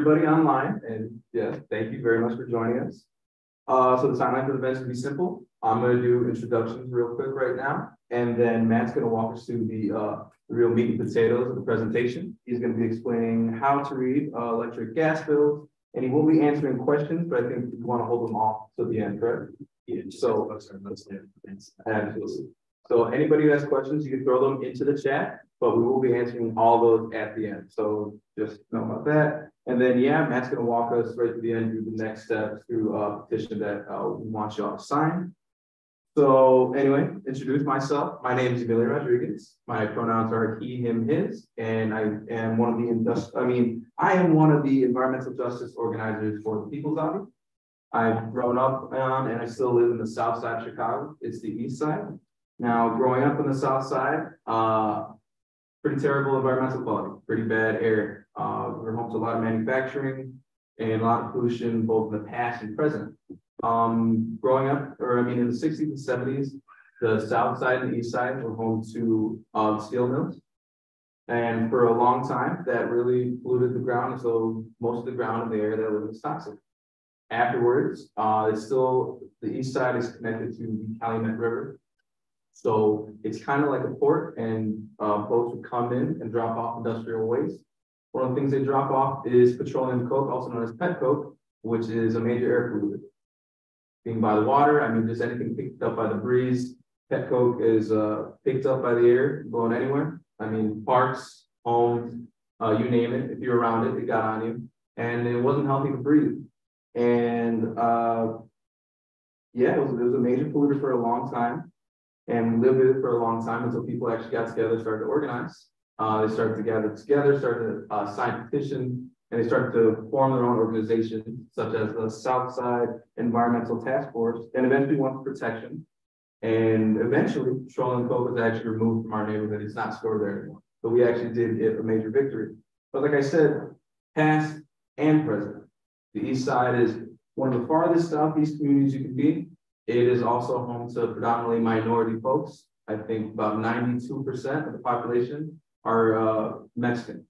everybody online, and yeah, thank you very much for joining us. Uh, so the timeline for the event is gonna be simple. I'm gonna do introductions real quick right now, and then Matt's gonna walk us through the uh, the real meat and potatoes of the presentation. He's gonna be explaining how to read uh, electric gas bills, and he will be answering questions, but I think we want to hold them off to the end, correct? Yeah, So-. Absolutely. So anybody who has questions, you can throw them into the chat, but we will be answering all those at the end. So just know about that. And then, yeah, Matt's gonna walk us right to the end through the next step through a petition that uh, we want y'all to sign. So anyway, introduce myself. My name is Emilio Rodriguez. My pronouns are he, him, his, and I am one of the industri- I mean, I am one of the environmental justice organizers for the People's Lobby. I've grown up on, and I still live in the south side of Chicago. It's the east side. Now, growing up on the south side, uh, pretty terrible environmental quality, pretty bad air. Uh, we're home to a lot of manufacturing and a lot of pollution, both in the past and present. Um, growing up, or I mean, in the sixties and seventies, the south side and the east side were home to, uh, steel mills. And for a long time, that really polluted the ground, so most of the ground in the area that was toxic. Afterwards, uh, it's still, the east side is connected to the Calumet River. So it's kind of like a port and, uh, boats would come in and drop off industrial waste. One of the things they drop off is petroleum coke, also known as pet coke, which is a major air pollutant. Being by the water, I mean, just anything picked up by the breeze, pet coke is, uh, picked up by the air, blown anywhere. I mean, parks, homes, uh, you name it, if you're around it, it got on you, and it wasn't healthy to breathe. And, uh, yeah, it was, it was a major polluter for a long time. And we lived with it for a long time until people actually got together, started to organize. Uh, they started to gather together, started to, uh, sign petition, and they started to form their own organization, such as the Southeast Environmental Task Force, and eventually for protection. And eventually, petroleum coke was actually removed from our neighborhood. It's not stored there anymore. But we actually did get a major victory. But like I said, past and present, the east side is one of the farthest southeast communities you can be. It is also home to predominantly minority folks. I think about ninety-two percent of the population are uh, Mexican.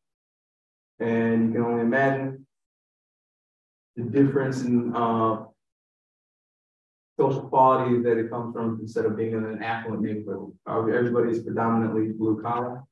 And you can only imagine the difference in uh, social quality that it comes from instead of being in an affluent neighborhood. Uh, everybody is predominantly blue collar.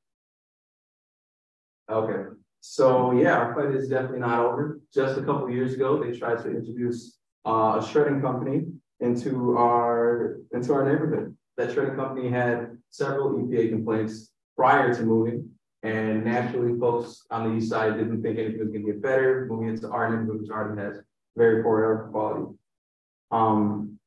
Okay, so yeah, our fight is definitely not over. Just a couple years ago, they tried to introduce uh, a shredding company into our into our neighborhood. That shredding company had several EPA complaints prior to moving, and naturally, folks on the east side didn't think anything was going to get better. Moving into neighborhood, which already has very poor air quality. Um,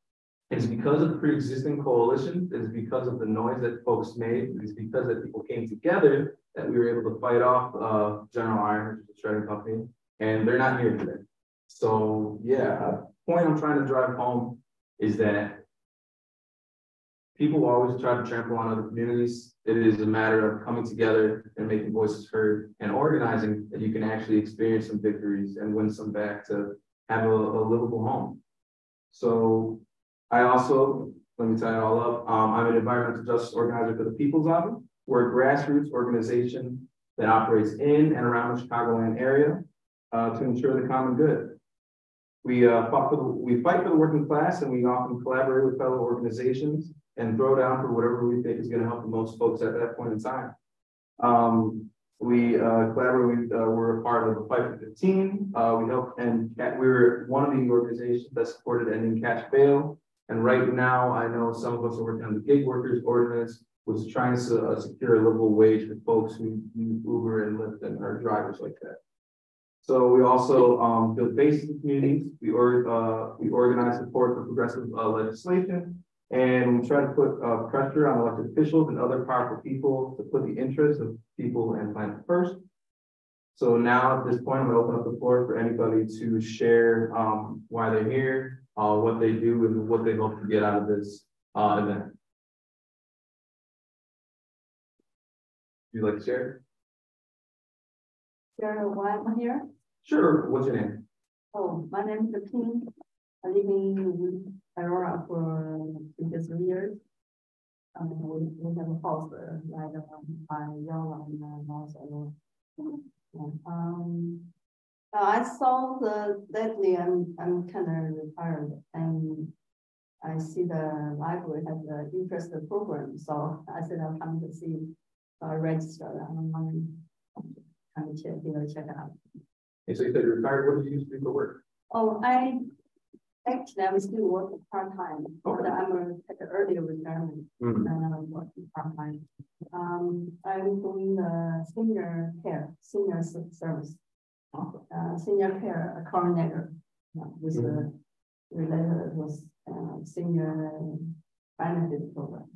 it's because of pre-existing coalition. It's because of the noise that folks made. It's because that people came together that we were able to fight off uh, General Iron, which is a shredding company, and they're not here today. So yeah, point I'm trying to drive home is that people always try to trample on other communities. It is a matter of coming together and making voices heard and organizing that you can actually experience some victories and win some back to have a, a livable home. So I also, let me tie it all up. Um, I'm an environmental justice organizer for the People's Lobby. We're a grassroots organization that operates in and around the Chicagoland area uh, to ensure the common good. We uh, for the, we fight for the working class and we often collaborate with fellow organizations and throw down for whatever we think is going to help the most folks at that point in time. Um, we uh, collaborate uh, we're a part of the Fight for 15. Uh, we help and we were one of the organizations that supported ending cash bail. And right now, I know some of us are working on the gig workers ordinance, is trying to uh, secure a livable wage for folks who use Uber and Lyft and are drivers like that. So we also um, build bases in communities. We, or, uh, we organize support for progressive uh, legislation, and we try to put uh, pressure on elected officials and other powerful people to put the interests of people and planet first. So now at this point, I'm gonna open up the floor for anybody to share um, why they're here, uh, what they do, and what they hope to get out of this uh, event. Would you like to share? Why I'm here. Sure. What's your name? Oh, my name is Kim. I live in Aurora for previous years. Um, we, we have a house uh, like um, by Yala and uh, also. Um, Uh, I saw the lately, I'm, I'm kind of retired and I see the library has the interest program, so I said I'll come to see. So I registered, I'm on, to you know, check it out. And so you said you're retired, what did you used to do for work? Oh, I, actually, I was still working part-time, but Okay. I'm a, at the earlier retirement. Mhm. and I'm working part-time. Um, I'm doing the senior care, senior service, Awesome. uh, senior care coordinator. uh, With the related with, uh, senior benefit program.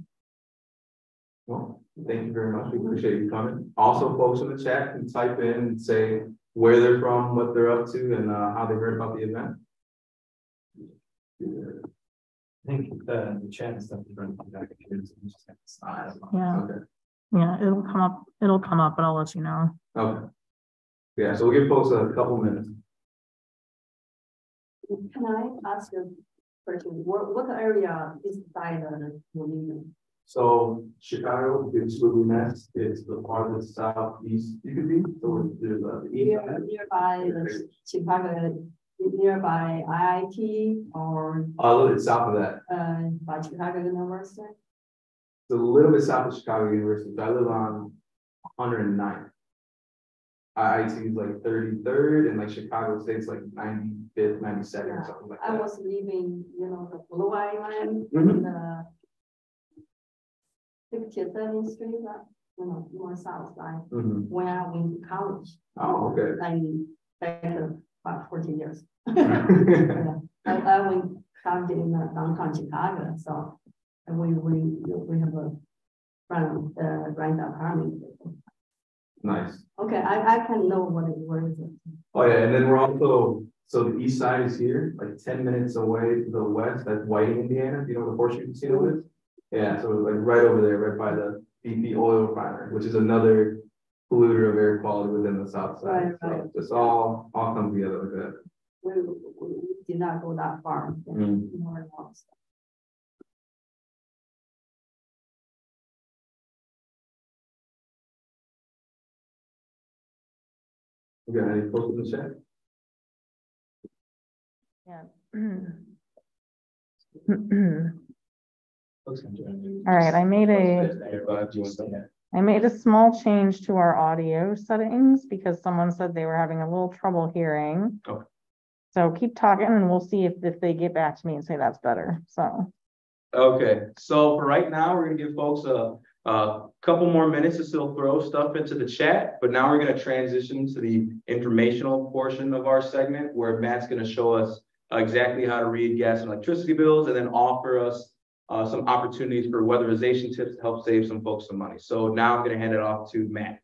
Well, thank you very much. We appreciate you coming. Also, folks in the chat can type in and say where they're from, what they're up to, and uh, how they heard about the event. I think the, the chat and stuff is running back if you're just just have to stop. Yeah, Okay, yeah, it'll come up, it'll come up, but I'll let you know. okay. Yeah, so we'll give folks a couple minutes. Can I ask you a question? What, what area is by the Molina? So Chicago, it's we met, it's the farthest southeast you could be, so there's uh, the east Near- side. Nearby the Chicago, nearby IIT or, A little bit south of that, uh, by Chicago University? it's a little bit south of Chicago University, I live on hundred and nine. IIT is like thirty-third, and like Chicago State's like ninety-fifth, ninety-second or something like I that. I was leaving, you know, the Blue Island, Mhm. the Fifty-seventh Street, uh, you know, more south side, Mhm. when I went to college, Oh, okay. and back uh, about forty years. Yeah. I, I went college in uh, downtown Chicago, so and we, we, we have a friend, uh, rent apartment. Nice. Okay, I, I can know what it, it. Oh, yeah, and then we're also, so the east side is here, like ten minutes away to the west, that's Whiting, Indiana, Do you know where the horseshoe casino is? Yeah, so like right over there, right by the BP oil refinery, which is another polluter of air quality within the south side. Right, right. So It's all, all come together like that. We, we we did not go that far. yeah, Mm. more and. You got any posts in the chat? Folks can join. All right, I made a, do you want to- I made a small change to our audio settings because someone said they were having a little trouble hearing. Okay. So keep talking and we'll see if, if they get back to me and say that's better, so. Okay, so for right now, we're gonna give folks a, a couple more minutes to still throw stuff into the chat, but now we're gonna transition to the informational portion of our segment where Matt's gonna show us exactly how to read gas and electricity bills and then offer us uh, some opportunities for weatherization tips to help save some folks some money. So now I'm gonna hand it off to Matt.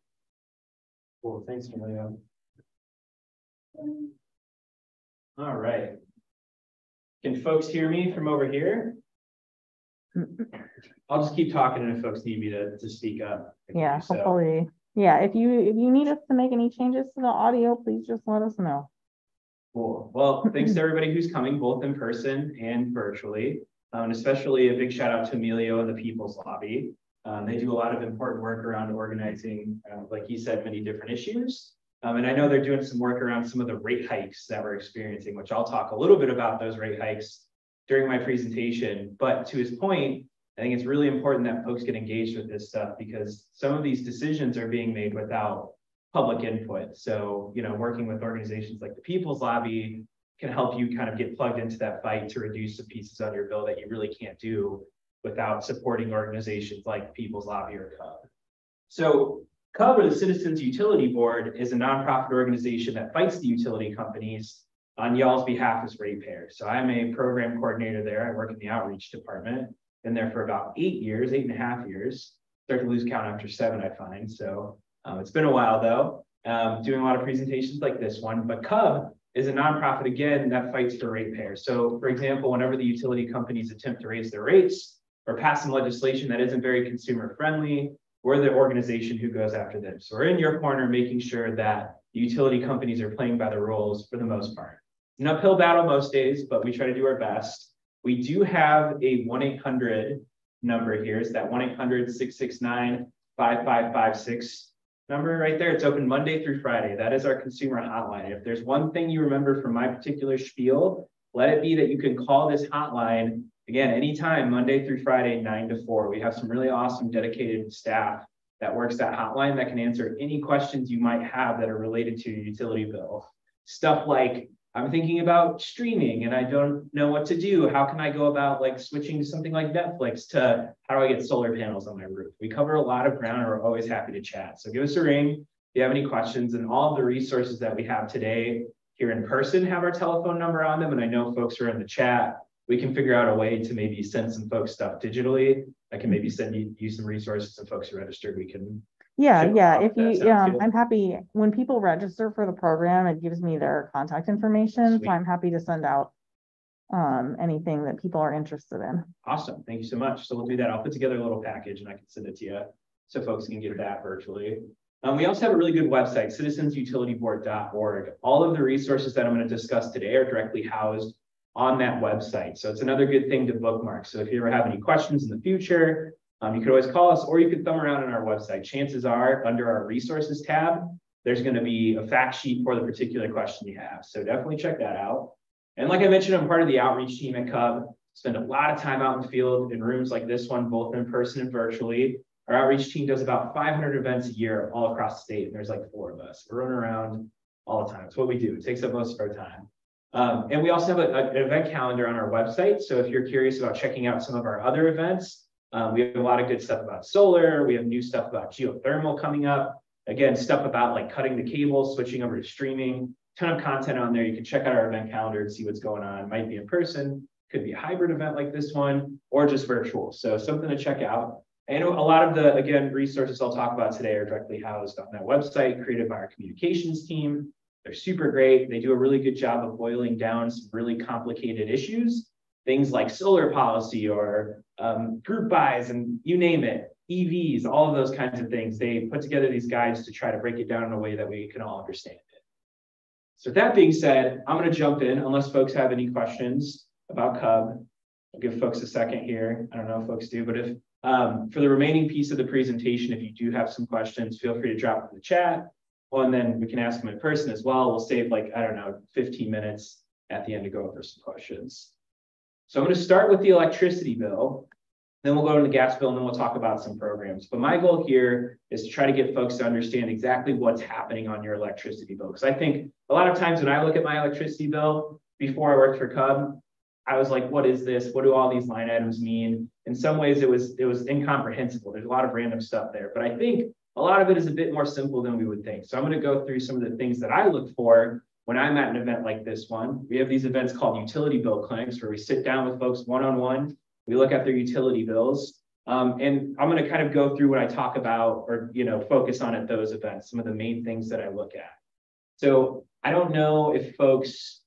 Cool, thanks, Maria. All right. Can folks hear me from over here? I'll just keep talking and if folks need me to, to speak up. Yeah, so. hopefully, yeah, if you, if you need us to make any changes to the audio, please just let us know. Cool. Well, thanks to everybody who's coming, both in person and virtually. Um, and especially a big shout out to Emilio and the People's Lobby. Um, they do a lot of important work around organizing, uh, like he said, many different issues. Um, and I know they're doing some work around some of the rate hikes that we're experiencing, which I'll talk a little bit about those rate hikes during my presentation. But to his point, I think it's really important that folks get engaged with this stuff because some of these decisions are being made without public input. So, you know, working with organizations like the People's Lobby can help you kind of get plugged into that fight to reduce the pieces on your bill that you really can't do without supporting organizations like People's Lobby or CUB. So CUB or the Citizens Utility Board is a nonprofit organization that fights the utility companies on y'all's behalf as ratepayers. So I'm a program coordinator there. I work in the outreach department. Been there for about eight years, eight and a half years. Start to lose count after seven, I find. So um, it's been a while though, um, doing a lot of presentations like this one. But CUB is a nonprofit again that fights for ratepayers. So for example, whenever the utility companies attempt to raise their rates or pass some legislation that isn't very consumer friendly, we're the organization who goes after them. So we're in your corner making sure that the utility companies are playing by the rules for the most part. It's an uphill battle most days, but we try to do our best. We do have a 1-800 number here. Is that 1-800-669-5556 number right there. It's open Monday through Friday. That is our consumer hotline. If there's one thing you remember from my particular spiel, let it be that you can call this hotline again anytime, Monday through Friday, nine to four. We have some really awesome dedicated staff that works that hotline that can answer any questions you might have that are related to your utility bill. Stuff like I'm thinking about streaming and I don't know what to do. How can I go about like switching to something like Netflix to how do I get solar panels on my roof? We cover a lot of ground and we're always happy to chat. So give us a ring if you have any questions and all of the resources that we have today here in person have our telephone number on them. And I know folks are in the chat. We can figure out a way to maybe send some folks stuff digitally. I can maybe send you, you some resources and folks who registered. We can Yeah, Sure. yeah, if That you, sounds good. I'm happy, when people register for the program, it gives me their contact information, Sweet. so I'm happy to send out um, anything that people are interested in. Awesome. Thank you so much. So we'll do that. I'll put together a little package and I can send it to you so folks can get that virtually. Um, we also have a really good website, citizensutilityboard.org. All of the resources that I'm going to discuss today are directly housed on that website. So it's another good thing to bookmark. So if you ever have any questions in the future, um, you could always call us or you could thumb around on our website. Chances are under our resources tab, there's going to be a fact sheet for the particular question you have. So definitely check that out. And like I mentioned, I'm part of the outreach team at Cub spend a lot of time out in the field in rooms like this one, both in person and virtually. Our outreach team does about 500 events a year all across the state, and there's like four of us. We're running around all the time. It's what we do. It takes up most of our time. Um, and we also have a, a- an event calendar on our website. So if you're curious about checking out some of our other events, um, we have a lot of good stuff about solar. We have new stuff about geothermal coming up. Again, stuff about like cutting the cable, switching over to streaming. Ton of content on there. You can check out our event calendar and see what's going on. It might be in person, could be a hybrid event like this one, or just virtual. So something to check out. And a lot of the, again, resources I'll talk about today are directly housed on that website created by our communications team. They're super great. They do a really good job of boiling down some really complicated issues, things like solar policy or um, group buys and you name it, EVs, all of those kinds of things. They put together these guides to try to break it down in a way that we can all understand it. So that being said, I'm going to jump in unless folks have any questions about Cub. I'll give folks a second here. I don't know if folks do, but if um, for the remaining piece of the presentation, if you do have some questions, feel free to drop them in the chat. Well, and then we can ask them in person as well. We'll save like, I don't know, 15 minutes at the end to go over some questions. So I'm going to start with the electricity bill. Then we'll go to the gas bill and then we'll talk about some programs. But my goal here is to try to get folks to understand exactly what's happening on your electricity bill. Because I think a lot of times when I look at my electricity bill before I worked for Cub, I was like, what is this? What do all these line items mean? In some ways, it was it was incomprehensible. There's a lot of random stuff there, but I think a lot of it is a bit more simple than we would think. So I'm going to go through some of the things that I look for when I'm at an event like this one. We have these events called utility bill clinics where we sit down with folks one on one. We look at their utility bills. Um, and I'm going to kind of go through what I talk about or, you know, focus on at those events, some of the main things that I look at. So I don't know if folks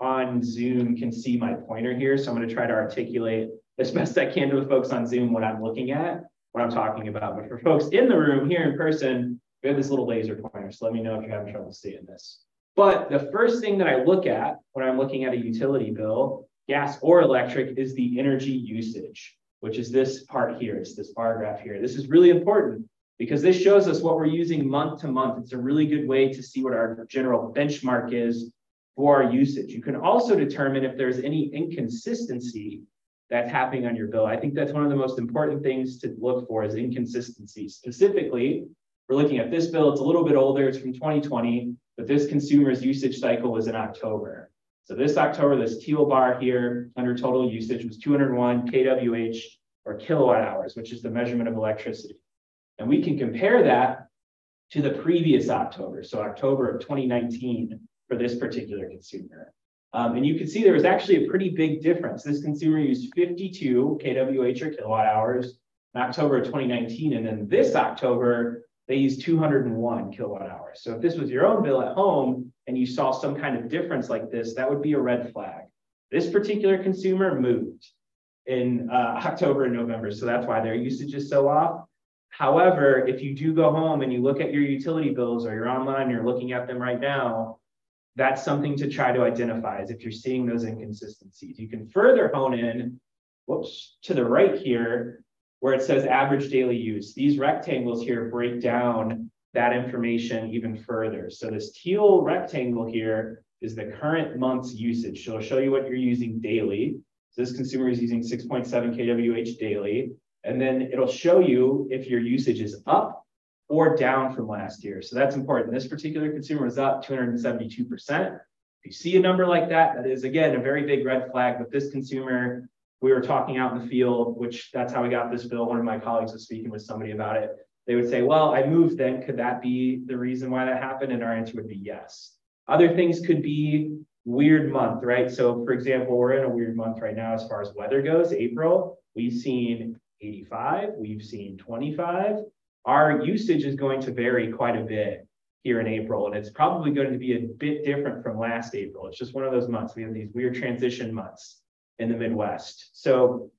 on Zoom can see my pointer here. So I'm going to try to articulate as best I can to the folks on Zoom what I'm looking at, what I'm talking about. But for folks in the room here in person, we have this little laser pointer. So let me know if you're having trouble seeing this. But the first thing that I look at when I'm looking at a utility bill, gas or electric, is the energy usage, which is this part here. It's this bar graph here. This is really important because this shows us what we're using month to month. It's a really good way to see what our general benchmark is for our usage. You can also determine if there's any inconsistency that's happening on your bill. I think that's one of the most important things to look for is inconsistency. Specifically, we're looking at this bill. It's a little bit older. It's from 2020, but this consumer's usage cycle was in October. So this October, this teal bar here under total usage was 201 kWh or kilowatt hours, which is the measurement of electricity. And we can compare that to the previous October, so October of 2019 for this particular consumer. Um, and you can see there was actually a pretty big difference. This consumer used 52 kWh or kilowatt hours in October of 2019. And then this October, they used 201 kilowatt hours. So if this was your own bill at home and you saw some kind of difference like this, that would be a red flag. This particular consumer moved in uh, October and November. So that's why their usage is so off. However, if you do go home and you look at your utility bills or you're online, you're looking at them right now, that's something to try to identify is if you're seeing those inconsistencies. You can further hone in, whoops, to the right here, where it says average daily use. These rectangles here break down that information even further. So this teal rectangle here is the current month's usage. So it'll show you what you're using daily. So this consumer is using 6.7 kWh daily. And then it'll show you if your usage is up or down from last year. So that's important. This particular consumer is up 272%. If you see a number like that, that is again a very big red flag. But this consumer, we were talking out in the field, which that's how we got this bill. One of my colleagues was speaking with somebody about it. They would say, Well, I moved then. Could that be the reason why that happened? And our answer would be yes. Other things could be weird month, right? So, for example, we're in a weird month right now as far as weather goes. April, we've seen 85, we've seen 25. Our usage is going to vary quite a bit here in April, and it's probably going to be a bit different from last April. It's just one of those months. We have these weird transition months in the Midwest. So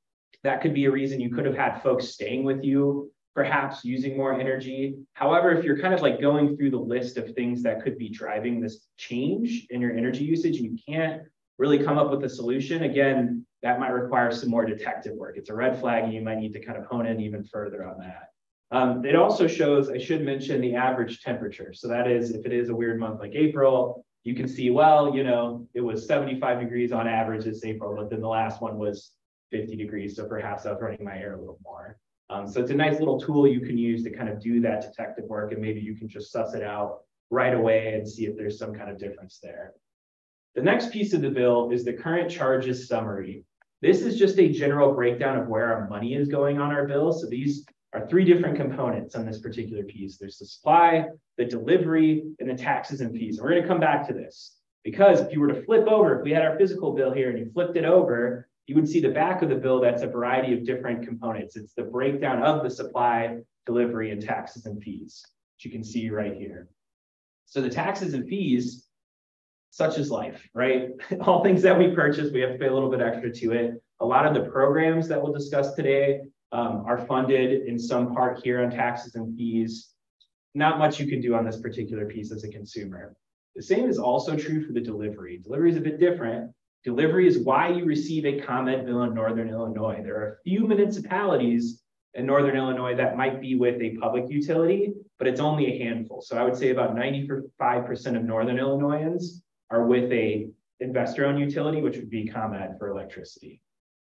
that could be a reason you could have had folks staying with you, perhaps using more energy. However, if you're kind of like going through the list of things that could be driving this change in your energy usage, you can't really come up with a solution. Again, that might require some more detective work. It's a red flag, and you might need to kind of hone in even further on that. Um, it also shows, I should mention the average temperature. So that is, if it is a weird month like April, you can see, well, you know, it was 75 degrees on average this April, but then the last one was 50 degrees. So perhaps I was running my air a little more. Um, so it's a nice little tool you can use to kind of do that detective work, and maybe you can just suss it out right away and see if there's some kind of difference there. The next piece of the bill is the current charges summary. This is just a general breakdown of where our money is going on our bill. So these are three different components on this particular piece. There's the supply, the delivery, and the taxes and fees. And we're going to come back to this because if you were to flip over, if we had our physical bill here and you flipped it over, you would see the back of the bill that's a variety of different components. It's the breakdown of the supply, delivery, and taxes and fees, which you can see right here. So the taxes and fees, such as life, right? All things that we purchase, we have to pay a little bit extra to it. A lot of the programs that we'll discuss today um, are funded in some part here on taxes and fees. Not much you can do on this particular piece as a consumer. The same is also true for the delivery. Delivery is a bit different. Delivery is why you receive a ComEd bill in Northern Illinois. There are a few municipalities in Northern Illinois that might be with a public utility, but it's only a handful. So I would say about 95% of Northern Illinoisans are with a investor-owned utility, which would be ComEd for electricity.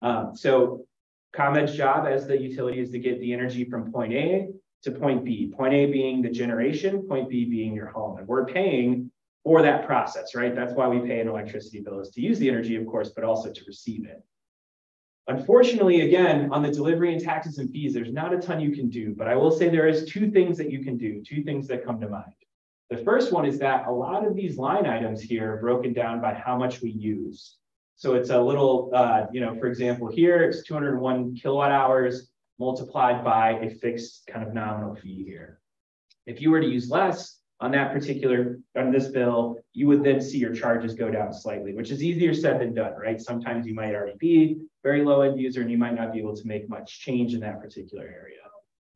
Um, so ComEd's job as the utility is to get the energy from point A to point B. Point A being the generation, point B being your home. And we're paying for that process, right? That's why we pay an electricity bill is to use the energy, of course, but also to receive it. Unfortunately, again, on the delivery and taxes and fees, there's not a ton you can do, but I will say there is two things that you can do, two things that come to mind. The first one is that a lot of these line items here are broken down by how much we use. So it's a little, uh, you know, for example, here it's 201 kilowatt hours multiplied by a fixed kind of nominal fee here. If you were to use less on that particular, on this bill, you would then see your charges go down slightly, which is easier said than done, right? Sometimes you might already be very low end user and you might not be able to make much change in that particular area.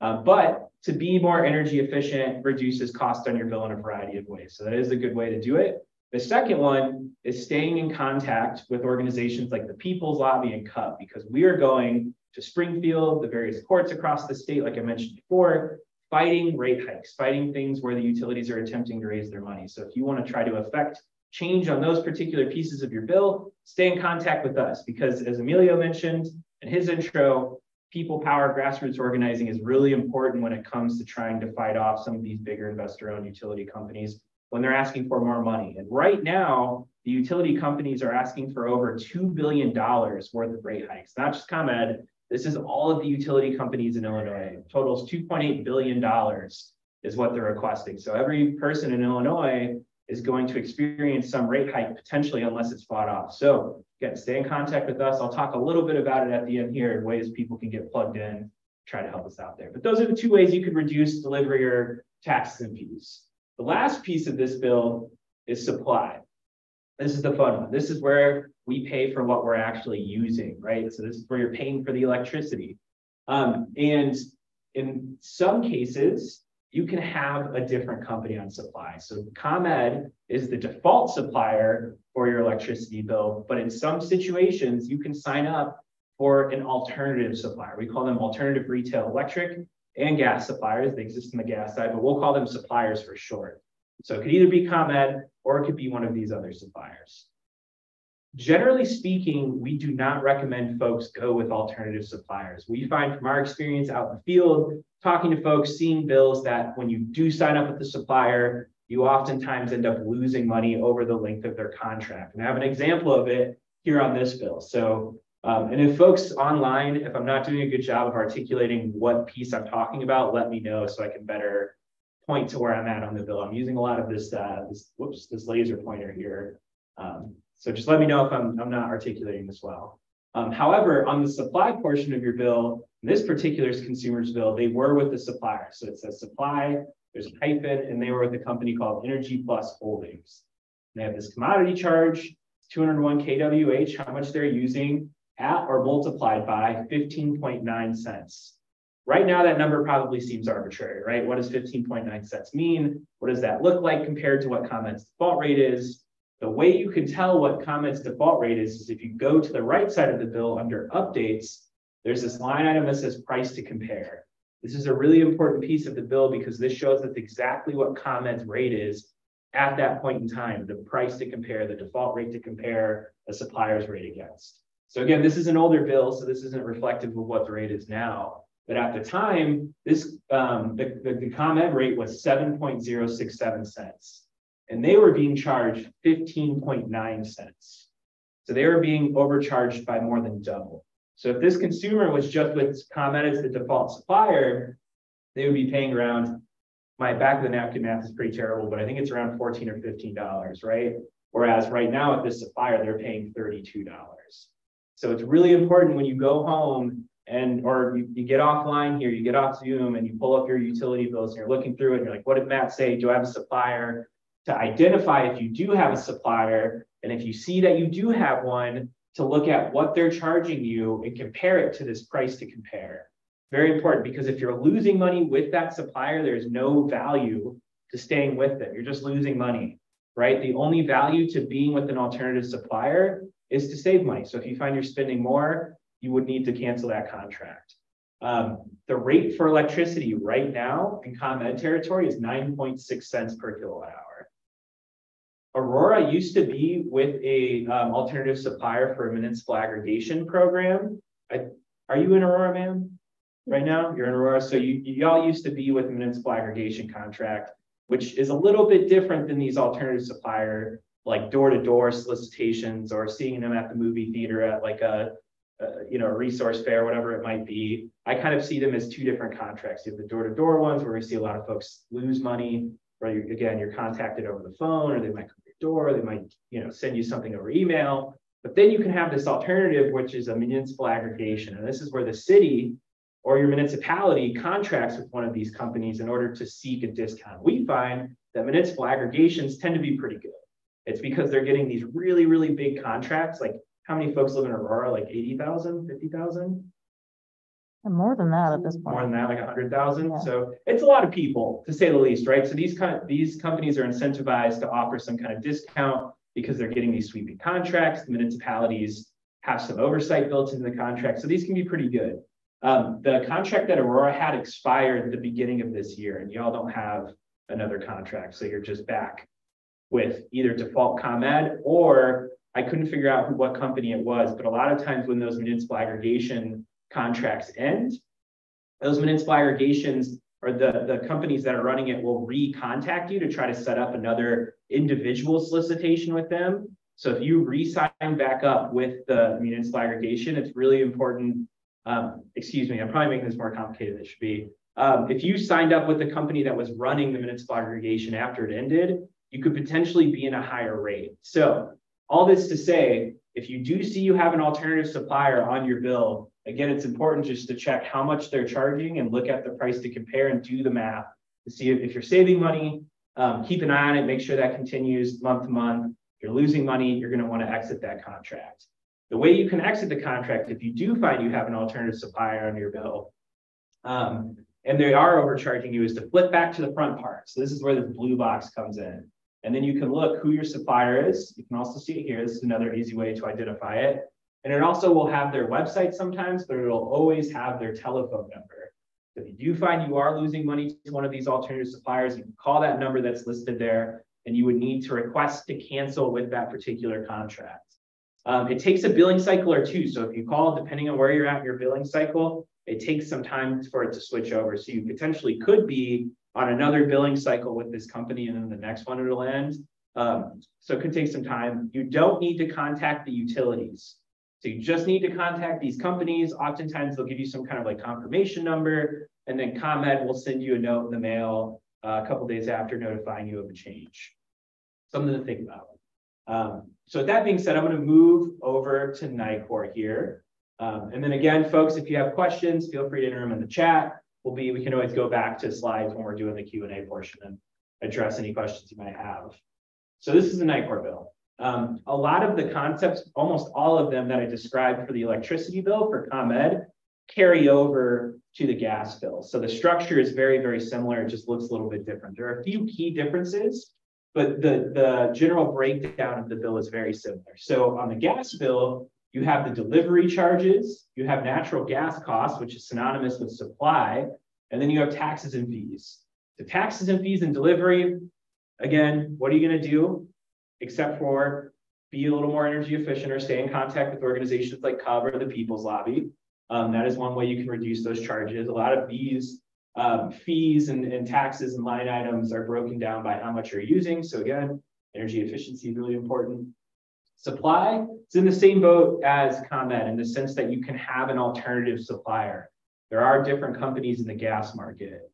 Uh, but to be more energy efficient reduces cost on your bill in a variety of ways. So that is a good way to do it. The second one is staying in contact with organizations like the People's Lobby and CUB, because we are going to Springfield, the various courts across the state, like I mentioned before, fighting rate hikes, fighting things where the utilities are attempting to raise their money. So if you want to try to affect change on those particular pieces of your bill, stay in contact with us because as Emilio mentioned in his intro, people power grassroots organizing is really important when it comes to trying to fight off some of these bigger investor owned utility companies when they're asking for more money. And right now, the utility companies are asking for over $2 billion worth of rate hikes, not just ComEd. This is all of the utility companies in Illinois. Totals $2.8 billion is what they're requesting. So every person in Illinois is going to experience some rate hike potentially unless it's fought off. So again, stay in contact with us. I'll talk a little bit about it at the end here, and ways people can get plugged in, try to help us out there. But those are the two ways you could reduce delivery or taxes and fees. The last piece of this bill is supply. This is the fun one. This is where we pay for what we're actually using, right? So this is where you're paying for the electricity. Um, and in some cases, you can have a different company on supply. So ComEd is the default supplier for your electricity bill, but in some situations, you can sign up for an alternative supplier. We call them alternative retail electric. And gas suppliers. They exist in the gas side, but we'll call them suppliers for short. So it could either be ComEd or it could be one of these other suppliers. Generally speaking, we do not recommend folks go with alternative suppliers. We find from our experience out in the field, talking to folks, seeing bills that when you do sign up with the supplier, you oftentimes end up losing money over the length of their contract. And I have an example of it here on this bill. So, um, and if folks online, if I'm not doing a good job of articulating what piece I'm talking about, let me know so I can better point to where I'm at on the bill. I'm using a lot of this, uh, this whoops, this laser pointer here. Um, so just let me know if I'm, I'm not articulating this well. Um, however, on the supply portion of your bill, this particular consumer's bill, they were with the supplier. So it says supply, there's a hyphen, and they were with a company called Energy Plus Holdings. They have this commodity charge, 201 kWh, how much they're using at or multiplied by 15.9 cents. Right now, that number probably seems arbitrary, right? What does 15.9 cents mean? What does that look like compared to what ComEd's default rate is? The way you can tell what ComEd's default rate is, is if you go to the right side of the bill under updates, there's this line item that says price to compare. This is a really important piece of the bill because this shows us exactly what ComEd's rate is at that point in time, the price to compare, the default rate to compare the supplier's rate against. So again, this is an older bill, so this isn't reflective of what the rate is now. But at the time, this um, the, the, the ComEd rate was 7.067 cents. And they were being charged 15.9 cents. So they were being overcharged by more than double. So if this consumer was just with ComEd as the default supplier, they would be paying around, my back of the napkin math is pretty terrible, but I think it's around 14 or $15, right? Whereas right now at this supplier, they're paying $32. So it's really important when you go home and or you, you get offline here, you get off Zoom and you pull up your utility bills and you're looking through it and you're like, what did Matt say? Do I have a supplier? To identify if you do have a supplier, and if you see that you do have one, to look at what they're charging you and compare it to this price to compare. Very important because if you're losing money with that supplier, there's no value to staying with them. You're just losing money, right? The only value to being with an alternative supplier is to save money. So if you find you're spending more, you would need to cancel that contract. Um, the rate for electricity right now in ComEd territory is 9.6 cents per kilowatt hour. Aurora used to be with a um, alternative supplier for a municipal aggregation program. I, are you in Aurora, ma'am? Right now, you're in Aurora. So you y'all used to be with a municipal aggregation contract, which is a little bit different than these alternative supplier like door-to-door solicitations or seeing them at the movie theater at like a uh, you know, a resource fair, whatever it might be. I kind of see them as two different contracts. You have the door-to-door ones where we see a lot of folks lose money, where you, again, you're contacted over the phone, or they might come to your door, they might, you know, send you something over email. But then you can have this alternative, which is a municipal aggregation. And this is where the city or your municipality contracts with one of these companies in order to seek a discount. We find that municipal aggregations tend to be pretty good. It's because they're getting these really, really big contracts, like how many folks live in Aurora? Like 80,000, 50,000? And more than that at this point. More than that, like 100,000. Yeah. So it's a lot of people to say the least, right? So these kind of, these companies are incentivized to offer some kind of discount because they're getting these sweeping contracts. The municipalities have some oversight built into the contract. So these can be pretty good. Um, the contract that Aurora had expired at the beginning of this year, and y'all don't have another contract. So you're just back with either default ComEd or I couldn't figure out who, what company it was, but a lot of times when those municipal aggregation contracts end, those municipal aggregations or the, the companies that are running it will re-contact you to try to set up another individual solicitation with them. So if you re-sign back up with the municipal aggregation, it's really important. Um, excuse me, I'm probably making this more complicated than it should be. Um, if you signed up with the company that was running the municipal aggregation after it ended, you could potentially be in a higher rate. So all this to say, if you do see you have an alternative supplier on your bill, again, it's important just to check how much they're charging and look at the price to compare and do the math to see if, if you're saving money. Um, keep an eye on it, make sure that continues month to month. If you're losing money, you're going to want to exit that contract. The way you can exit the contract, if you do find you have an alternative supplier on your bill, um, and they are overcharging you, is to flip back to the front part. So this is where the blue box comes in. And then you can look who your supplier is. You can also see it here. This is another easy way to identify it. And it also will have their website sometimes, but it'll always have their telephone number. If you do find you are losing money to one of these alternative suppliers, you can call that number that's listed there, and you would need to request to cancel with that particular contract. Um, it takes a billing cycle or two. So if you call, depending on where you're at in your billing cycle, it takes some time for it to switch over. So you potentially could be on another billing cycle with this company and then the next one it'll end. Um, so it could take some time. You don't need to contact the utilities. So you just need to contact these companies. Oftentimes they'll give you some kind of like confirmation number and then ComEd will send you a note in the mail uh, a couple days after notifying you of a change. Something to think about. Um, so with that being said, I'm going to move over to Nicor here. Um, and then again, folks, if you have questions, feel free to enter them in the chat. We'll be, we can always go back to slides when we're doing the Q&A portion and address any questions you might have. So this is the Nicor bill. Um, a lot of the concepts, almost all of them that I described for the electricity bill for ComEd carry over to the gas bill. So the structure is very, very similar. It just looks a little bit different. There are a few key differences but the, the general breakdown of the bill is very similar. So on the gas bill, you have the delivery charges, you have natural gas costs, which is synonymous with supply, and then you have taxes and fees. The taxes and fees and delivery, again, what are you going to do? Except for be a little more energy efficient or stay in contact with organizations like CUB or the People's Lobby. Um, that is one way you can reduce those charges. A lot of these um, fees and, and taxes and line items are broken down by how much you're using. So again, energy efficiency is really important. Supply is in the same boat as ComEd in the sense that you can have an alternative supplier. There are different companies in the gas market.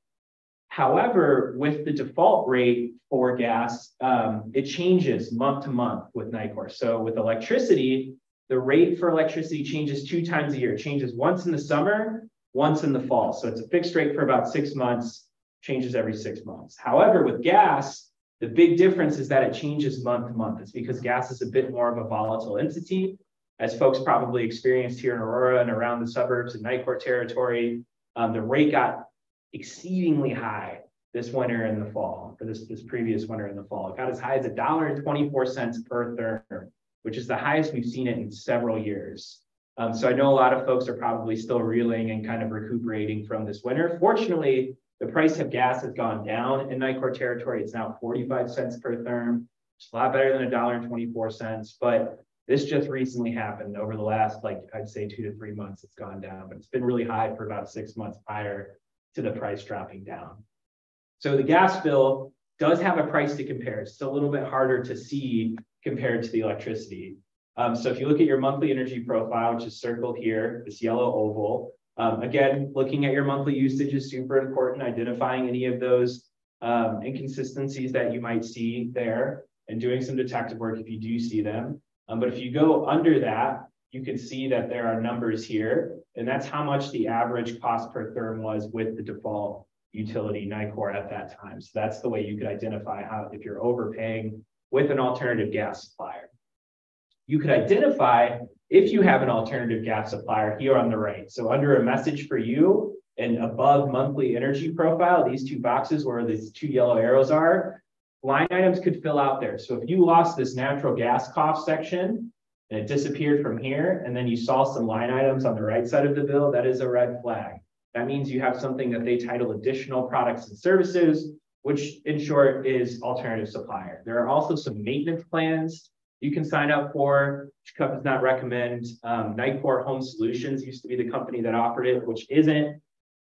However, with the default rate for gas, um, it changes month to month with Nicor. So with electricity, the rate for electricity changes two times a year. It changes once in the summer once in the fall. So it's a fixed rate for about six months, changes every six months. However, with gas, the big difference is that it changes month to month. It's because gas is a bit more of a volatile entity. As folks probably experienced here in Aurora and around the suburbs in Nicor territory, um, the rate got exceedingly high this winter and the fall, for this, this previous winter and the fall. It got as high as $1.24 per therm, which is the highest we've seen it in several years. Um, so I know a lot of folks are probably still reeling and kind of recuperating from this winter. Fortunately, the price of gas has gone down in Nicor territory. It's now 45 cents per therm. It's a lot better than a dollar and 24 cents, but this just recently happened over the last, like I'd say two to three months, it's gone down, but it's been really high for about six months prior to the price dropping down. So the gas bill does have a price to compare. It's a little bit harder to see compared to the electricity. Um, so if you look at your monthly energy profile, which is circled here, this yellow oval, um, again, looking at your monthly usage is super important, identifying any of those um, inconsistencies that you might see there and doing some detective work if you do see them. Um, but if you go under that, you can see that there are numbers here, and that's how much the average cost per therm was with the default utility Nicor at that time. So that's the way you could identify how if you're overpaying with an alternative gas supplier you could identify if you have an alternative gas supplier here on the right. So under a message for you and above monthly energy profile, these two boxes where these two yellow arrows are, line items could fill out there. So if you lost this natural gas cost section and it disappeared from here, and then you saw some line items on the right side of the bill, that is a red flag. That means you have something that they title additional products and services, which in short is alternative supplier. There are also some maintenance plans you can sign up for, which CUB does not recommend. Um, Nicor Home Solutions used to be the company that offered it, which isn't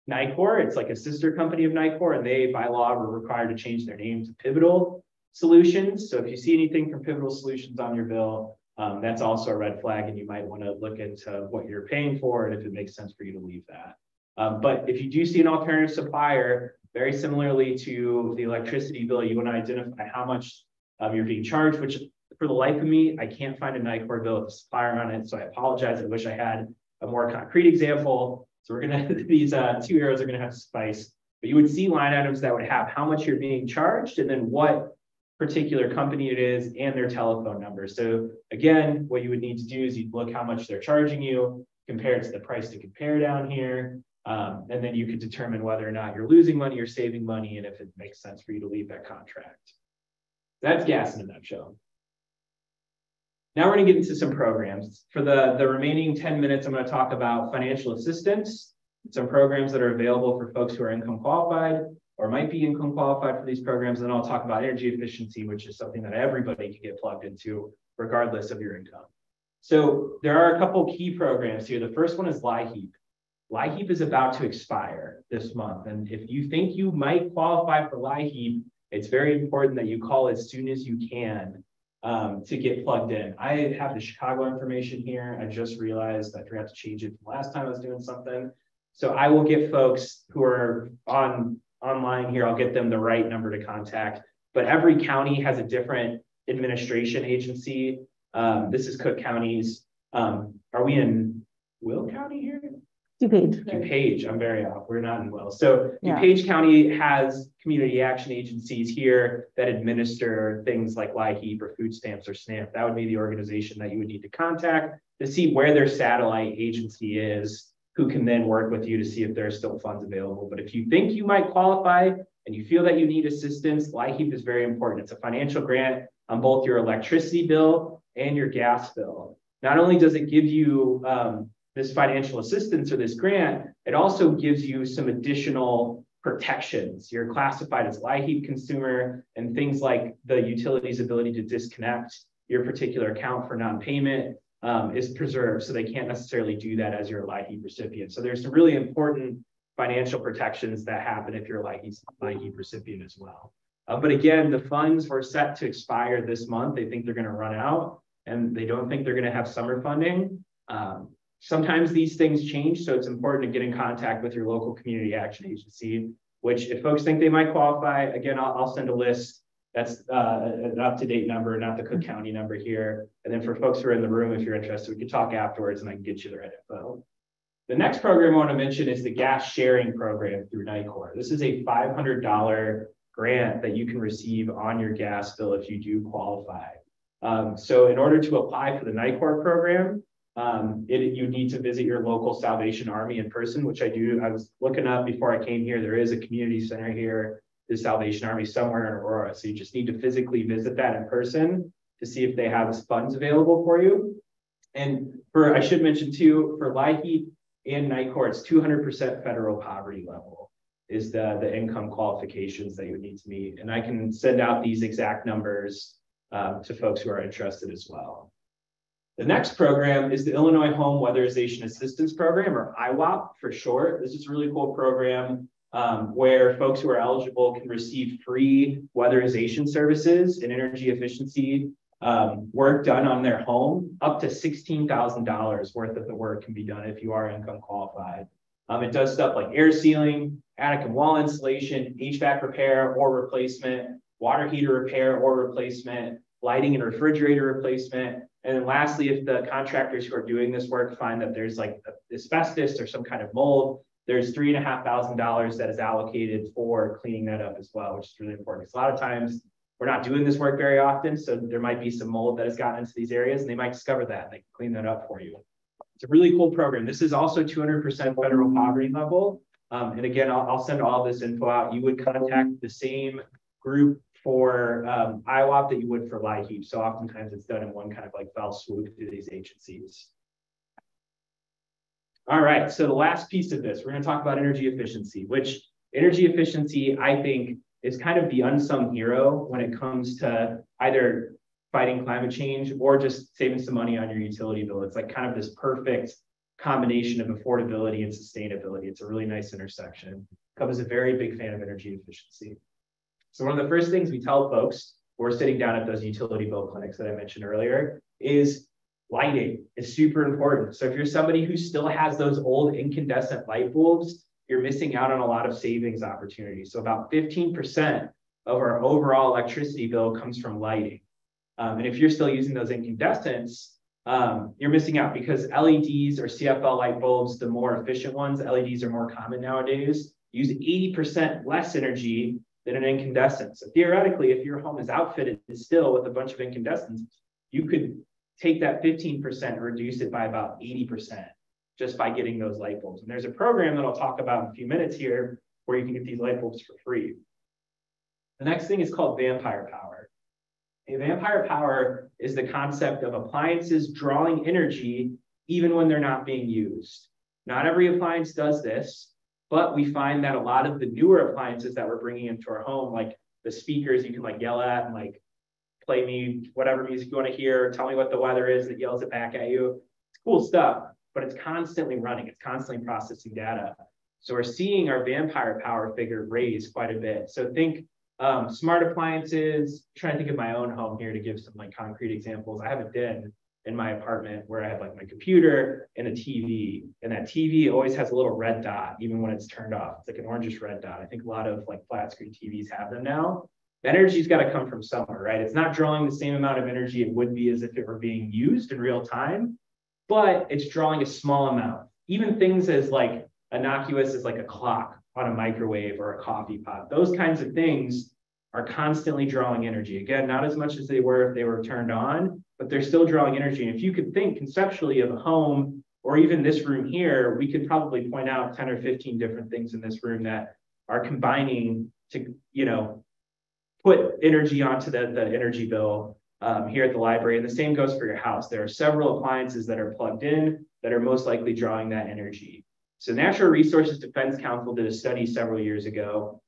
Nicor. It's like a sister company of Nicor, and they, by law, were required to change their name to Pivotal Solutions. So if you see anything from Pivotal Solutions on your bill, um, that's also a red flag, and you might want to look into what you're paying for and if it makes sense for you to leave that. Um, but if you do see an alternative supplier, very similarly to the electricity bill, you want to identify how much um, you're being charged, which for the life of me, I can't find a Nicor bill with a supplier on it, so I apologize. I wish I had a more concrete example. So we're gonna, these uh, two arrows are gonna have to suffice, but you would see line items that would have how much you're being charged and then what particular company it is and their telephone number. So again, what you would need to do is you'd look how much they're charging you, compare it to the price to compare down here, um, and then you could determine whether or not you're losing money or saving money and if it makes sense for you to leave that contract. That's gas in a nutshell. Now we're going to get into some programs. For the, the remaining 10 minutes, I'm going to talk about financial assistance, some programs that are available for folks who are income qualified or might be income qualified for these programs. And then I'll talk about energy efficiency, which is something that everybody can get plugged into regardless of your income. So there are a couple key programs here. The first one is LIHEAP. LIHEAP is about to expire this month. And if you think you might qualify for LIHEAP, it's very important that you call as soon as you can um, to get plugged in. I have the Chicago information here. I just realized I forgot to change it last time I was doing something. So I will get folks who are on online here, I'll get them the right number to contact. But every county has a different administration agency. Um, this is Cook County's. Um, are we in Will County here? DuPage. DuPage, I'm very off. We're not in Wells. So Yeah. DuPage County has community action agencies here that administer things like LIHEAP or food stamps or SNAP. That would be the organization that you would need to contact to see where their satellite agency is, who can then work with you to see if there are still funds available. But if you think you might qualify and you feel that you need assistance, LIHEAP is very important. It's a financial grant on both your electricity bill and your gas bill. Not only does it give you um, this financial assistance or this grant, it also gives you some additional protections. You're classified as LIHEAP consumer and things like the utility's ability to disconnect your particular account for non-payment um, is preserved. So they can't necessarily do that as your LIHEAP recipient. So there's some really important financial protections that happen if you're a LIHEAP, recipient as well. Uh, but again, the funds were set to expire this month. They think they're going to run out and they don't think they're going to have summer funding. Um, sometimes these things change, so it's important to get in contact with your local community action agency, which if folks think they might qualify, again, I'll, I'll send a list. That's uh, an up-to-date number, not the Cook County number here. And then for folks who are in the room, if you're interested, we can talk afterwards and I can get you the right info. The next program I want to mention is the gas sharing program through NICOR. This is a $500 grant that you can receive on your gas bill if you do qualify. Um, so in order to apply for the NICOR program, um, it, you need to visit your local Salvation Army in person, which I do. I was looking up before I came here. There is a community center here, the Salvation Army somewhere in Aurora. So you just need to physically visit that in person to see if they have funds available for you. And for, I should mention too, for LIHEAP and NICOR, it's 200% federal poverty level is the, the income qualifications that you would need to meet. And I can send out these exact numbers um, to folks who are interested as well. The next program is the Illinois Home Weatherization Assistance Program, or IWAP for short. This is a really cool program um, where folks who are eligible can receive free weatherization services and energy efficiency um, work done on their home. Up to $16,000 worth of the work can be done if you are income qualified. Um, it does stuff like air sealing, attic and wall insulation, HVAC repair or replacement, water heater repair or replacement, lighting and refrigerator replacement. And then lastly, if the contractors who are doing this work find that there's like asbestos or some kind of mold, there's three and a half thousand dollars that is allocated for cleaning that up as well, which is really important. Because a lot of times we're not doing this work very often, so there might be some mold that has gotten into these areas, and they might discover that. They can clean that up for you. It's a really cool program. This is also 200% federal poverty level. Um, and again, I'll, I'll, send all this info out. You would contact the same group for um, IWAP that you would for LIHEAP. So oftentimes it's done in one kind of like fell swoop through these agencies. All right, so the last piece of this, we're going to talk about energy efficiency, which energy efficiency, I think, is kind of the unsung hero when it comes to either fighting climate change or just saving some money on your utility bill. It's like kind of this perfect combination of affordability and sustainability. It's a really nice intersection. CUB is a very big fan of energy efficiency. So one of the first things we tell folks who are sitting down at those utility bill clinics that I mentioned earlier is lighting is super important. So if you're somebody who still has those old incandescent light bulbs, you're missing out on a lot of savings opportunities. So about 15% of our overall electricity bill comes from lighting. Um, and if you're still using those incandescents, um, you're missing out because LEDs or CFL light bulbs, the more efficient ones, LEDs are more common nowadays, use 80% less energy than an incandescent. So theoretically, if your home is outfitted still with a bunch of incandescents, you could take that 15% and reduce it by about 80% just by getting those light bulbs. And there's a program that I'll talk about in a few minutes here where you can get these light bulbs for free. The next thing is called vampire power. A vampire power is the concept of appliances drawing energy even when they're not being used. Not every appliance does this, but we find that a lot of the newer appliances that we're bringing into our home, like the speakers you can like yell at and like play me whatever music you want to hear, tell me what the weather is that yells it back at you. It's cool stuff, but it's constantly running, it's constantly processing data. So we're seeing our vampire power figure raise quite a bit. So think um, smart appliances, trying to think of my own home here to give some like concrete examples. I have a den in my apartment where I have like my computer and a TV, and that TV always has a little red dot, even when it's turned off. It's like an orangish red dot. I think a lot of like flat screen TVs have them now. The energy's got to come from somewhere, right? It's not drawing the same amount of energy it would be as if it were being used in real time, but it's drawing a small amount. Even things as like innocuous as like a clock on a microwave or a coffee pot, those kinds of things are constantly drawing energy. Again, not as much as they were if they were turned on, but they're still drawing energy. And if you could think conceptually of a home or even this room here, we could probably point out 10 or 15 different things in this room that are combining to, you know, put energy onto the, the energy bill um, here at the library. And the same goes for your house. There are several appliances that are plugged in that are most likely drawing that energy. So the Natural Resources Defense Council did a study several years ago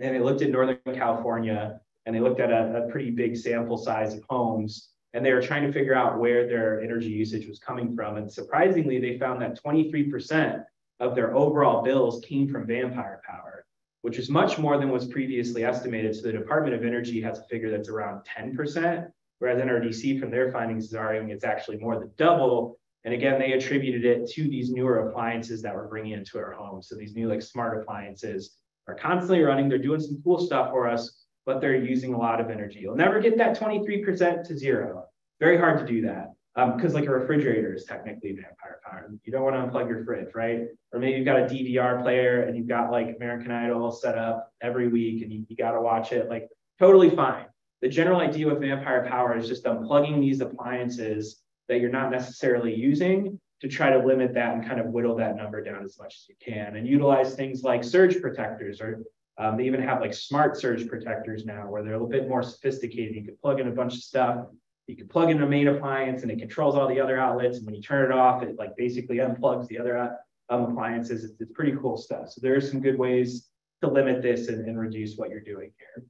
and they looked at Northern California and they looked at a, a pretty big sample size of homes and they were trying to figure out where their energy usage was coming from. And surprisingly, they found that 23% of their overall bills came from vampire power, which is much more than was previously estimated. So the Department of Energy has a figure that's around 10%, whereas NRDC from their findings is arguing it's actually more than double. And again, they attributed it to these newer appliances that we're bringing into our homes. So these new like smart appliances are constantly running. They're doing some cool stuff for us, but they're using a lot of energy. You'll never get that 23% to zero. Very hard to do that because um, like a refrigerator is technically vampire power. You don't want to unplug your fridge, right? Or maybe you've got a DVR player and you've got like American Idol set up every week and you, you got to watch it. Like totally fine. The general idea with vampire power is just unplugging these appliances that you're not necessarily using to try to limit that and kind of whittle that number down as much as you can and utilize things like surge protectors or um, they even have like smart surge protectors now where they're a little bit more sophisticated. You can plug in a bunch of stuff. You can plug in a main appliance and it controls all the other outlets. And when you turn it off, it like basically unplugs the other um, appliances. It's, it's pretty cool stuff. So there are some good ways to limit this and, and reduce what you're doing here.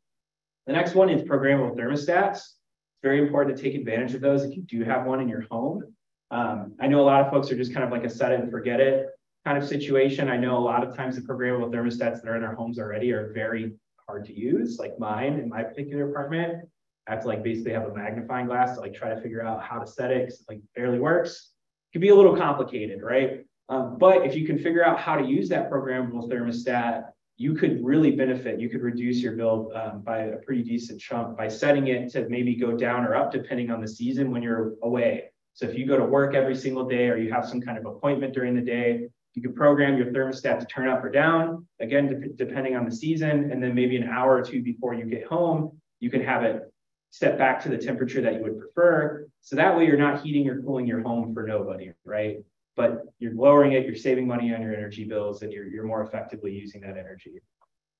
The next one is programmable thermostats. It's very important to take advantage of those if you do have one in your home. Um, I know a lot of folks are just kind of like a set it and forget it kind of situation. I know a lot of times the programmable thermostats that are in our homes already are very hard to use, like mine in my particular apartment. I have to like basically have a magnifying glass to like try to figure out how to set it because it like barely works. It can be a little complicated, right? Um, but if you can figure out how to use that programmable thermostat, you could really benefit. You could reduce your bill um, by a pretty decent chunk by setting it to maybe go down or up depending on the season when you're away. So if you go to work every single day or you have some kind of appointment during the day, you can program your thermostat to turn up or down, again, de depending on the season. And then maybe an hour or two before you get home, you can have it set back to the temperature that you would prefer. So that way you're not heating or cooling your home for nobody, right? But you're lowering it, you're saving money on your energy bills, and you're, you're more effectively using that energy.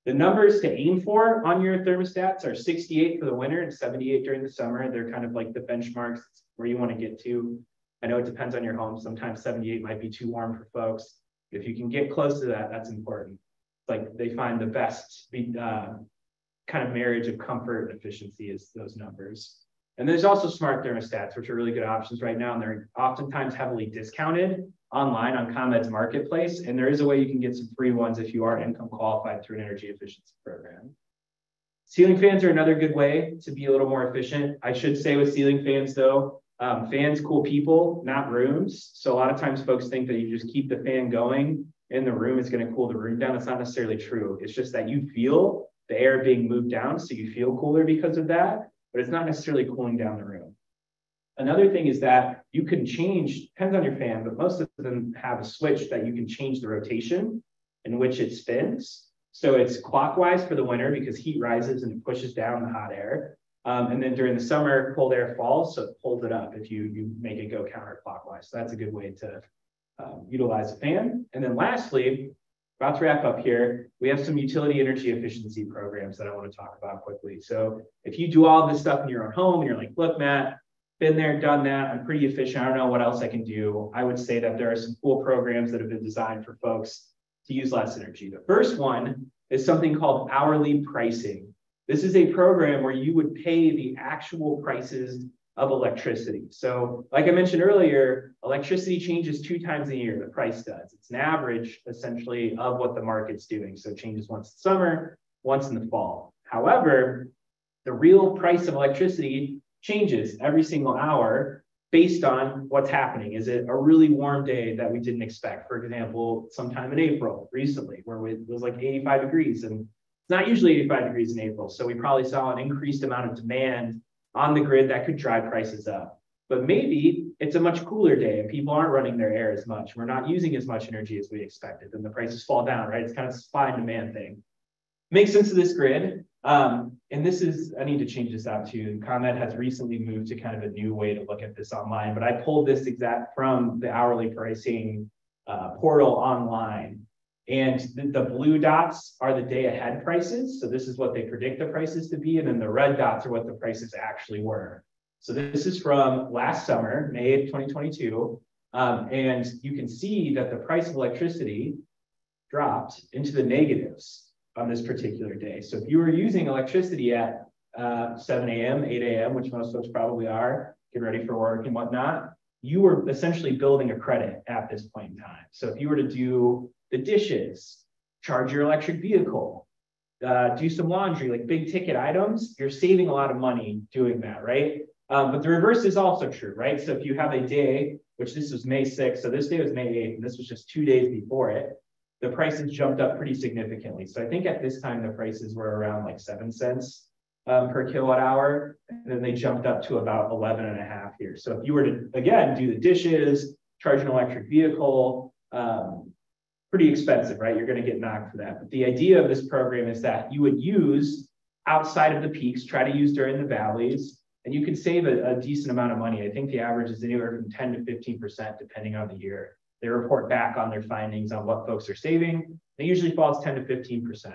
The numbers to aim for on your thermostats are 68 for the winter and 78 during the summer. They're kind of like the benchmarks where you want to get to. I know it depends on your home. Sometimes 78 might be too warm for folks. If you can get close to that, that's important. Like they find the best uh, kind of marriage of comfort and efficiency is those numbers. And there's also smart thermostats, which are really good options right now. And they're oftentimes heavily discounted online on ComEd's marketplace. And there is a way you can get some free ones if you are income qualified through an energy efficiency program. Ceiling fans are another good way to be a little more efficient. I should say with ceiling fans though, um, fans cool people, not rooms. So a lot of times folks think that you just keep the fan going in the room, it's going to cool the room down. It's not necessarily true. It's just that you feel the air being moved down, so you feel cooler because of that, but it's not necessarily cooling down the room. Another thing is that you can change, depends on your fan, but most of them have a switch that you can change the rotation in which it spins. So it's clockwise for the winter because heat rises and it pushes down the hot air. Um, and then during the summer, cold air falls, so hold it up if you, you make it go counterclockwise. So that's a good way to um, utilize a fan. And then lastly, about to wrap up here, we have some utility energy efficiency programs that I want to talk about quickly. So if you do all this stuff in your own home and you're like, look, Matt, been there, done that. I'm pretty efficient. I don't know what else I can do. I would say that there are some cool programs that have been designed for folks to use less energy. The first one is something called hourly pricing. This is a program where you would pay the actual prices of electricity. So like I mentioned earlier, electricity changes two times a year, the price does. It's an average essentially of what the market's doing. So it changes once in summer, once in the fall. However, the real price of electricity changes every single hour based on what's happening. Is it a really warm day that we didn't expect? For example, sometime in April recently, where it was like 85 degrees and it's not usually 85 degrees in April. So we probably saw an increased amount of demand on the grid that could drive prices up. But maybe it's a much cooler day and people aren't running their air as much. We're not using as much energy as we expected, and the prices fall down, right? It's kind of a supply and demand thing. Makes sense of this grid. Um, and this is, I need to change this out too. ComEd has recently moved to kind of a new way to look at this online, but I pulled this exact from the hourly pricing uh, portal online. And the, the, blue dots are the day ahead prices. So this is what they predict the prices to be. And then the red dots are what the prices actually were. So this is from last summer, May of 2022. Um, and you can see that the price of electricity dropped into the negatives on this particular day. So if you were using electricity at uh, 7 a.m., 8 a.m., which most folks probably are, getting ready for work and whatnot, you were essentially building a credit at this point in time. So if you were to do the dishes, charge your electric vehicle, uh, do some laundry, like big ticket items, you're saving a lot of money doing that, right? Um, but the reverse is also true, right? So if you have a day, which this was May 6th, so this day was May 8th, and this was just two days before it, the prices jumped up pretty significantly. So I think at this time, the prices were around like seven cents um, per kilowatt hour, and then they jumped up to about 11 and a half here. So if you were to, again, do the dishes, charge an electric vehicle, um, pretty expensive, right? You're going to get knocked for that. But the idea of this program is that you would use outside of the peaks, try to use during the valleys, and you can save a, a decent amount of money. I think the average is anywhere from 10 to 15%, depending on the year. They report back on their findings on what folks are saving. It usually falls 10 to 15%.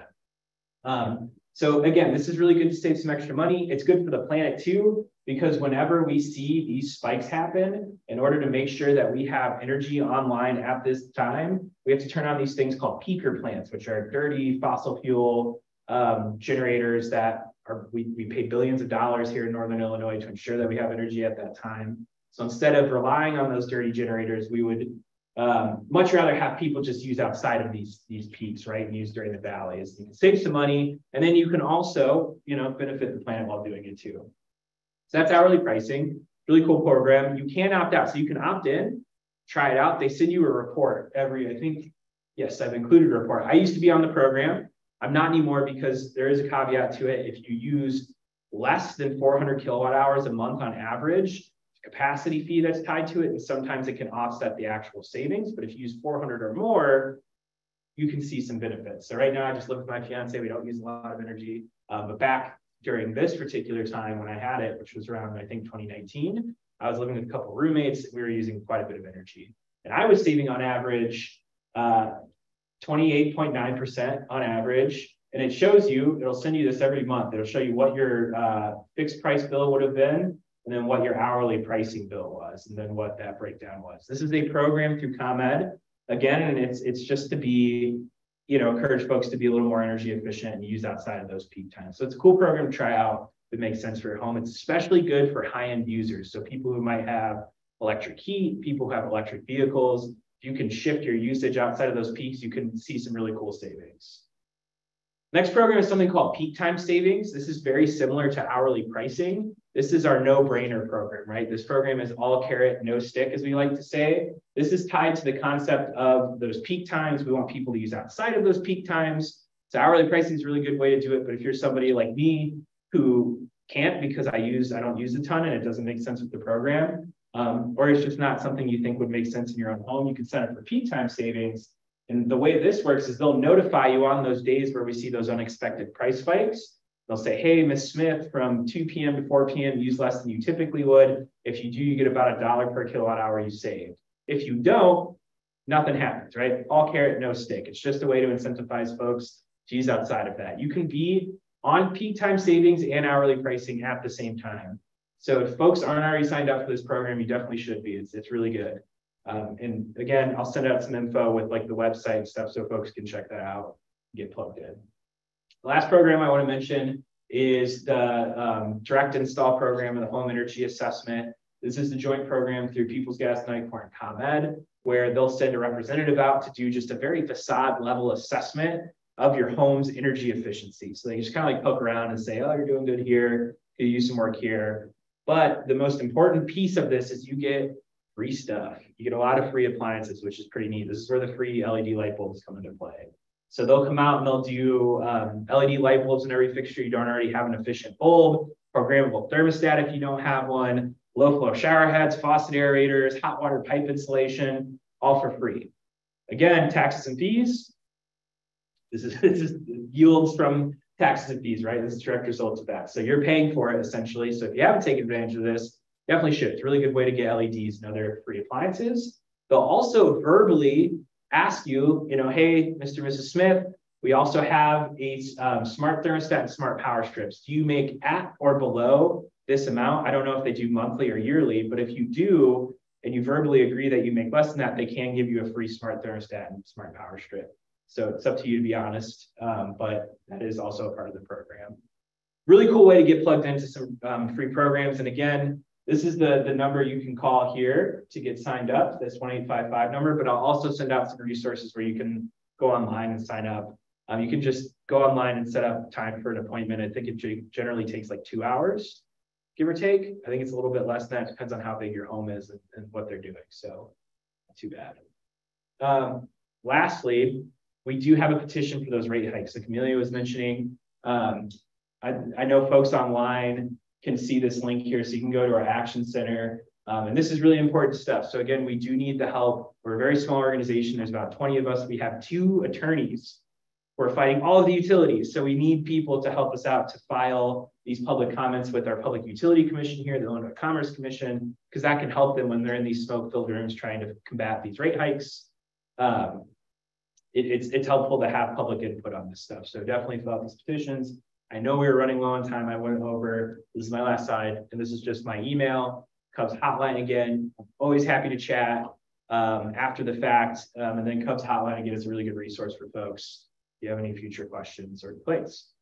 Um, so again, this is really good to save some extra money. It's good for the planet too, because whenever we see these spikes happen, in order to make sure that we have energy online at this time, we have to turn on these things called peaker plants, which are dirty fossil fuel um, generators that are, we, we pay billions of dollars here in Northern Illinois to ensure that we have energy at that time. So instead of relying on those dirty generators, we would um, much rather have people just use outside of these these peaks, right? And use during the valleys. You can save some money, and then you can also, you know, benefit the planet while doing it too. So that's hourly pricing. Really cool program. You can opt out, so you can opt in, try it out. They send you a report every. I think yes, I've included a report. I used to be on the program. I'm not anymore because there is a caveat to it. If you use less than 400 kilowatt hours a month on average, capacity fee that's tied to it, and sometimes it can offset the actual savings. But if you use 400 or more, you can see some benefits. So right now, I just live with my fiance. We don't use a lot of energy. Uh, but back during this particular time when I had it, which was around, I think, 2019, I was living with a couple roommates. We were using quite a bit of energy. And I was saving on average 28.9% uh, on average. And it shows you, it'll send you this every month. It'll show you what your uh, fixed price bill would have been and then what your hourly pricing bill was, and then what that breakdown was. This is a program through ComEd, again, and it's it's just to be, you know, encourage folks to be a little more energy efficient and use outside of those peak times. So it's a cool program to try out. It makes sense for your home. It's especially good for high-end users. So people who might have electric heat, people who have electric vehicles. If you can shift your usage outside of those peaks, you can see some really cool savings. Next program is something called peak time savings. This is very similar to hourly pricing. This is our no-brainer program, right? This program is all carrot, no stick, as we like to say. This is tied to the concept of those peak times. We want people to use outside of those peak times. So hourly pricing is a really good way to do it. But if you're somebody like me who can't because I use I don't use a ton and it doesn't make sense with the program, um, or it's just not something you think would make sense in your own home, you can sign up for peak time savings. And the way this works is they'll notify you on those days where we see those unexpected price spikes. They'll say, hey, Miss Smith, from 2 p.m. to 4 p.m., use less than you typically would. If you do, you get about a dollar per kilowatt hour you saved. If you don't, nothing happens, right? All carrot, no stick. It's just a way to incentivize folks use outside of that. You can be on peak time savings and hourly pricing at the same time. So if folks aren't already signed up for this program, you definitely should be. It's, it's really good. Um, and again, I'll send out some info with like the website and stuff so folks can check that out, get plugged in. The last program I want to mention is the um, direct install program and the home energy assessment. This is the joint program through Peoples Gas, Nicor, and ComEd, where they'll send a representative out to do just a very facade level assessment of your home's energy efficiency. So they just kind of like poke around and say, oh, you're doing good here, you use some work here. But the most important piece of this is you get free stuff. You get a lot of free appliances, which is pretty neat. This is where the free LED light bulbs come into play. So they'll come out and they'll do um, LED light bulbs in every fixture. You don't already have an efficient bulb, programmable thermostat if you don't have one, low flow shower heads, faucet aerators, hot water pipe insulation, all for free. Again, taxes and fees. This is, this is yields from taxes and fees, right? This is direct results of that. So you're paying for it essentially. So if you haven't taken advantage of this, definitely should. It's a really good way to get LEDs and other free appliances. They'll also verbally ask you, you know, hey, Mr. and Mrs. Smith, we also have a um, smart thermostat and smart power strips. Do you make at or below this amount? I don't know if they do monthly or yearly, but if you do, and you verbally agree that you make less than that, they can give you a free smart thermostat and smart power strip. So it's up to you to be honest, um, but that is also a part of the program. Really cool way to get plugged into some um, free programs. And again, this is the, the number you can call here to get signed up, this 1855 number, but I'll also send out some resources where you can go online and sign up. Um, you can just go online and set up time for an appointment. I think it generally takes like two hours, give or take. I think it's a little bit less than that. Depends on how big your home is and, and what they're doing. So too bad. Um, lastly, we do have a petition for those rate hikes. Like Amelia was mentioning, um, I, I know folks online can see this link here. So you can go to our action center. Um, and this is really important stuff. So again, we do need the help. We're a very small organization. There's about 20 of us. We have two attorneys. We're fighting all of the utilities. So we need people to help us out to file these public comments with our Public Utility Commission here, the Illinois Commerce Commission, because that can help them when they're in these smoke-filled rooms trying to combat these rate hikes. Um, it, it's, it's helpful to have public input on this stuff. So definitely fill out these petitions. I know we were running low on time. I went over. This is my last slide, and this is just my email. CUB's hotline again. always happy to chat um, after the fact. Um, and then CUB's hotline again is a really good resource for folks. If you have any future questions or complaints.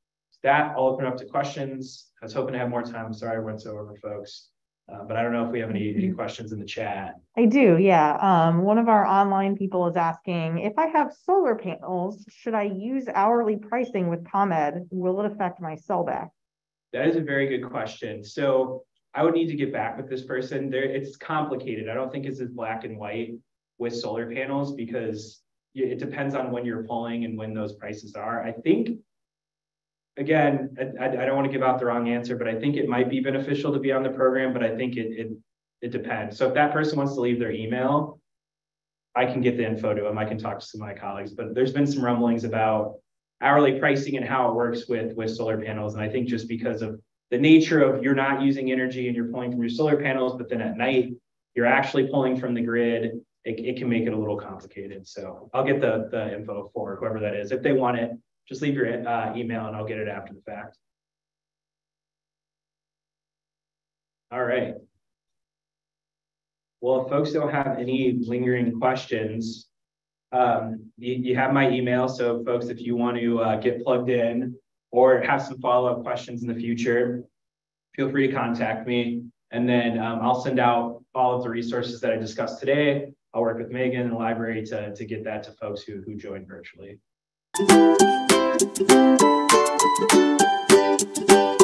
that, I'll open up to questions. I was hoping to have more time. Sorry I went so over, folks. Uh, but I don't know if we have any, any questions in the chat. I do, yeah. Um, one of our online people is asking, if I have solar panels, should I use hourly pricing with ComEd? Will it affect my sellback? That is a very good question. So I would need to get back with this person. There, it's complicated. I don't think it's as black and white with solar panels because it depends on when you're pulling and when those prices are. I think again, I, I, don't want to give out the wrong answer, but I think it might be beneficial to be on the program, but I think it, it, it depends. So if that person wants to leave their email, I can get the info to them. I can talk to some of my colleagues, but there's been some rumblings about hourly pricing and how it works with, with solar panels. And I think just because of the nature of you're not using energy and you're pulling from your solar panels, but then at night you're actually pulling from the grid, it, it can make it a little complicated. So I'll get the, the info for whoever that is. If they want it, just leave your uh, email and I'll get it after the fact. All right. Well, if folks don't have any lingering questions, um, you, you, have my email. So folks, if you want to uh, get plugged in or have some follow-up questions in the future, feel free to contact me. And then um, I'll send out all of the resources that I discussed today. I'll work with Megan and the library to, to get that to folks who, who joined virtually. Thank you.